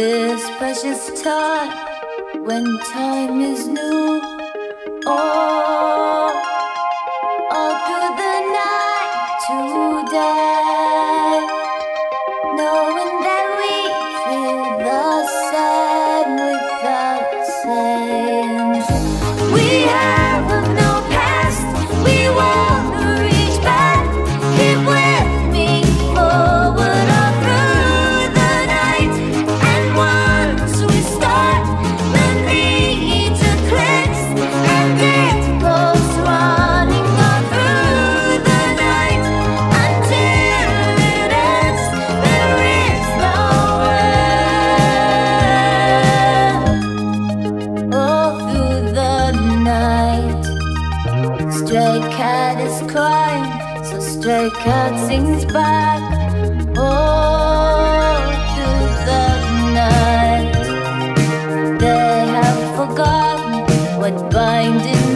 this precious time when time is new. Oh. Jacob sings back all through the night. They have forgotten what binding.